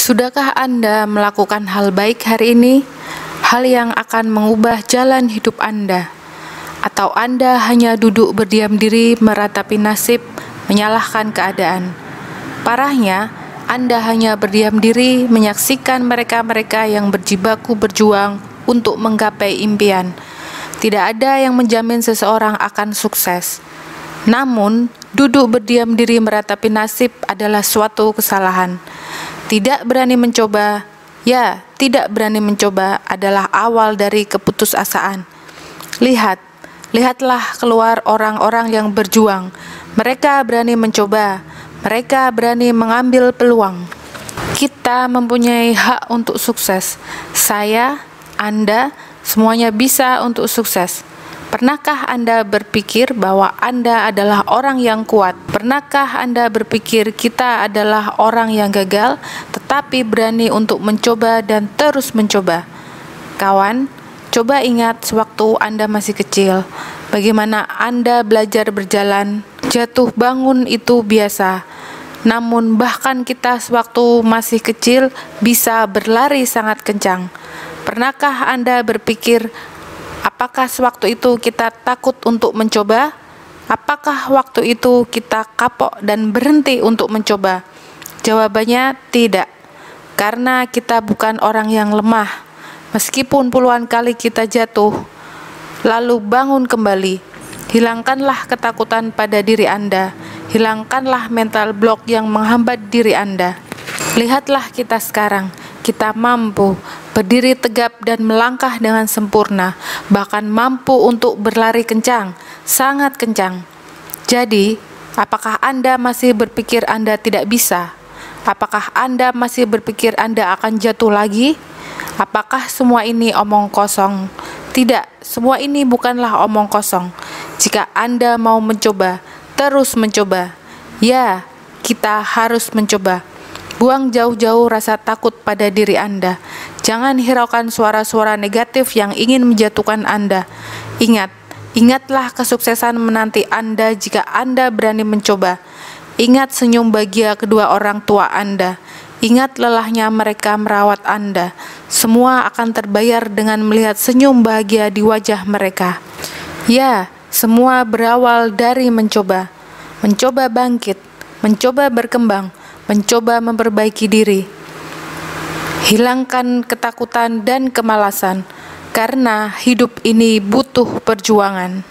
Sudahkah Anda melakukan hal baik hari ini? Hal yang akan mengubah jalan hidup Anda? Atau Anda hanya duduk berdiam diri meratapi nasib, menyalahkan keadaan? Parahnya, Anda hanya berdiam diri menyaksikan mereka-mereka yang berjibaku berjuang untuk menggapai impian. Tidak ada yang menjamin seseorang akan sukses. Namun, duduk berdiam diri meratapi nasib adalah suatu kesalahan. Tidak berani mencoba, ya, tidak berani mencoba adalah awal dari keputusasaan. Lihat, lihatlah keluar orang-orang yang berjuang. Mereka berani mencoba, mereka berani mengambil peluang. Kita mempunyai hak untuk sukses. Saya, Anda, semuanya bisa untuk sukses. Pernahkah Anda berpikir bahwa Anda adalah orang yang kuat? Pernahkah Anda berpikir kita adalah orang yang gagal, tetapi berani untuk mencoba dan terus mencoba? Kawan, coba ingat sewaktu Anda masih kecil, bagaimana Anda belajar berjalan. Jatuh bangun itu biasa. Namun bahkan kita sewaktu masih kecil bisa berlari sangat kencang. Pernahkah Anda berpikir Apakah sewaktu itu kita takut untuk mencoba? Apakah waktu itu kita kapok dan berhenti untuk mencoba? Jawabannya tidak, karena kita bukan orang yang lemah. Meskipun puluhan kali kita jatuh, lalu bangun kembali. Hilangkanlah ketakutan pada diri Anda. Hilangkanlah mental block yang menghambat diri Anda. Lihatlah kita sekarang kita mampu berdiri tegap dan melangkah dengan sempurna, bahkan mampu untuk berlari kencang, sangat kencang. Jadi, apakah Anda masih berpikir Anda tidak bisa? Apakah Anda masih berpikir Anda akan jatuh lagi? Apakah semua ini omong kosong? Tidak, semua ini bukanlah omong kosong. Jika Anda mau mencoba, terus mencoba. Ya, kita harus mencoba. Buang jauh-jauh rasa takut pada diri Anda. Jangan hiraukan suara-suara negatif yang ingin menjatuhkan Anda. Ingat, ingatlah kesuksesan menanti Anda jika Anda berani mencoba. Ingat senyum bahagia kedua orang tua Anda. Ingat lelahnya mereka merawat Anda. Semua akan terbayar dengan melihat senyum bahagia di wajah mereka. Ya, semua berawal dari mencoba. Mencoba bangkit, mencoba berkembang, mencoba memperbaiki diri. Hilangkan ketakutan dan kemalasan, karena hidup ini butuh perjuangan.